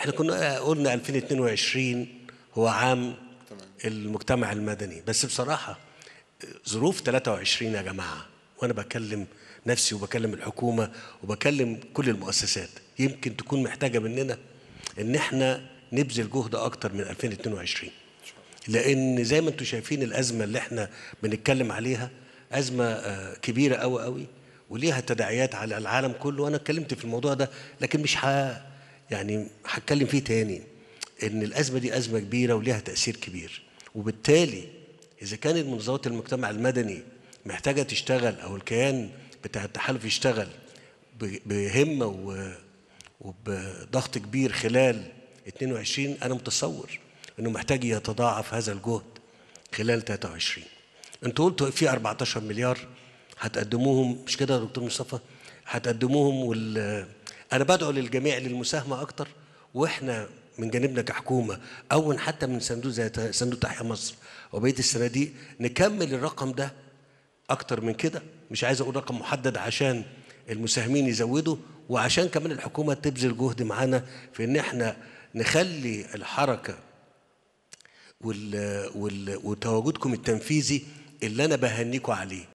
إحنا كنا قلنا 2022 هو عام. المجتمع المدني بس بصراحة ظروف 23 يا جماعة وأنا بكلم نفسي وبكلم الحكومة وبكلم كل المؤسسات يمكن تكون محتاجة مننا إن إحنا نبذل جهد أكتر من 2022 لأن زي ما أنتم شايفين الأزمة اللي إحنا بنتكلم عليها أزمة آه، كبيرة أوي أوي وليها تداعيات على العالم كله وأنا اتكلمت في الموضوع ده لكن مش. يعني هتكلم فيه تاني إن الأزمة دي أزمة كبيرة وليها تأثير كبير. وبالتالي إذا كانت منظمات المجتمع المدني محتاجة تشتغل أو الكيان بتاع التحالف يشتغل بهمة وبضغط كبير خلال 22 أنا متصور إنه محتاج يتضاعف هذا الجهد خلال 23 أنتوا قلتوا في 14 مليار هتقدموهم مش كده يا دكتور مصطفى؟ هتقدموهم وال أنا بدعو للجميع للمساهمة أكتر وإحنا من جانبنا كحكومة أو حتى من صندوق زي صندوق تحيا مصر وبقية الصناديق نكمل الرقم ده أكتر من كده. مش عايز أقول رقم محدد عشان المساهمين يزودوا وعشان كمان الحكومة تبذل جهد معانا في إن إحنا نخلي الحركة وال وتواجدكم التنفيذي اللي أنا بهنيكم عليه.